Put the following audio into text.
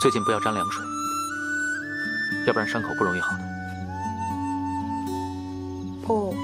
最近不要沾凉水，要不然伤口不容易好的。哦。